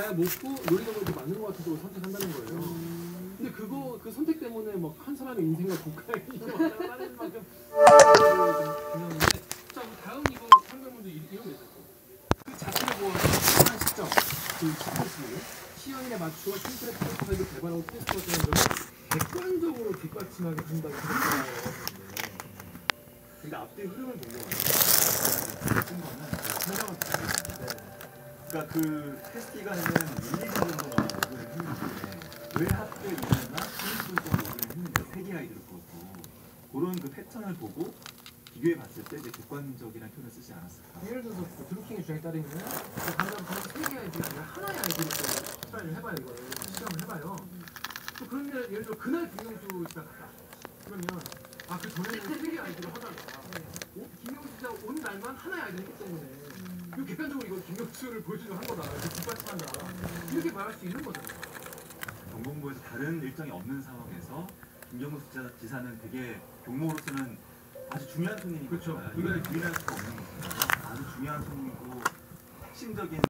자기가 높고 노리는 게 맞는 것 같은 쪽을 선택한다는 거예요. 음. 근데 그거 그 선택 때문에 막 한 사람의 인생과 국가의 하는 만큼 중요한데 자 그럼 다음 이거 상관 문제 이- 이런 게 있었고 그 자체를 보호하는 시점 그 시점수 시연에 맞추어 싱크랩 프로토타입을 개발하고 테스트가 되는 걸 객관적으로 뒷받침하게 한다고 생각해요. 근데 앞뒤 흐름을 본 거예요. 쓴 거는 설명을 드리는데 그러니까 그 테스트 기간에는 1, 2주 정도만 로그를 했는데 왜 하필 이랬나 30분 동안 로그를 했는데 세 개 아이디를 보고 그런 그 패턴을 보고 비교해 봤을 때 이제 객관적이라는 표현을 쓰지 않았을까. 예를 들어서 그 드루킹의 주장에 따르면 그 강남에서 세 개의 아이디를 그냥 하나의 아이디를 또 try를 해봐요 이거를. 실험을 해봐요. 또 그러면 예를 들어 그날 김용수 씨가 갔다. 그러면 아 그 전에는 세 개의 아이들을 하다가 어? 김용수 씨가 온 날만 하나의 아이들을 했기 때문에 객관적으로 이거 김용수를 보여주려 한 거다. 이렇게 뒷받침한다. 이렇게 말할 수 있는 거잖아요 경공부에서 다른 일정이 없는 상황에서 김경수 지사- 지사는 되게 경무로서는 아주 중요한 손님이니까 그렇죠. 이걸 부인할 수가 없는 거죠. 아주 중요한 손님이고 핵심적인